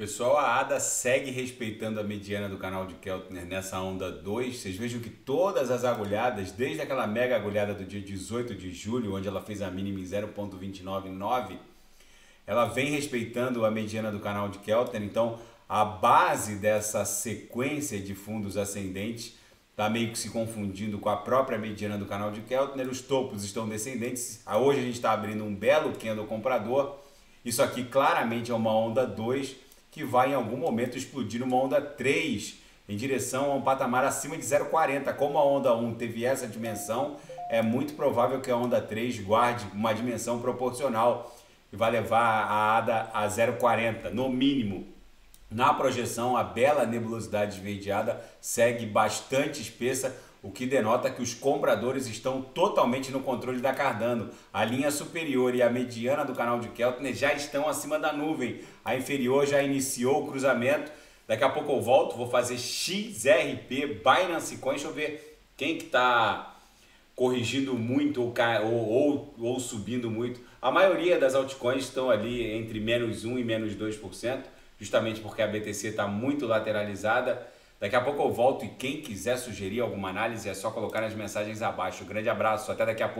Pessoal, a ADA segue respeitando a mediana do canal de Keltner nessa onda 2. Vocês vejam que todas as agulhadas, desde aquela mega agulhada do dia 18 de julho, onde ela fez a mínima em 0.299, ela vem respeitando a mediana do canal de Keltner. Então, a base dessa sequência de fundos ascendentes está meio que se confundindo com a própria mediana do canal de Keltner. Os topos estão descendentes. Hoje a gente está abrindo um belo candle comprador. Isso aqui claramente é uma onda 2 que vai em algum momento explodir uma onda 3 em direção a um patamar acima de 0,40. Como a onda 1 teve essa dimensão, é muito provável que a onda 3 guarde uma dimensão proporcional e vai levar a ADA a 0,40, no mínimo. Na projeção, a bela nebulosidade esverdeada segue bastante espessa, o que denota que os compradores estão totalmente no controle da Cardano. A linha superior e a mediana do canal de Keltner já estão acima da nuvem. A inferior já iniciou o cruzamento. Daqui a pouco eu volto, vou fazer XRP, Binance Coin. Deixa eu ver quem que está corrigindo muito ou, ou, ou, subindo muito. A maioria das altcoins estão ali entre menos 1 e menos 2%, justamente porque a BTC está muito lateralizada. Daqui a pouco eu volto e quem quiser sugerir alguma análise é só colocar nas mensagens abaixo. grande abraço, até daqui a pouco.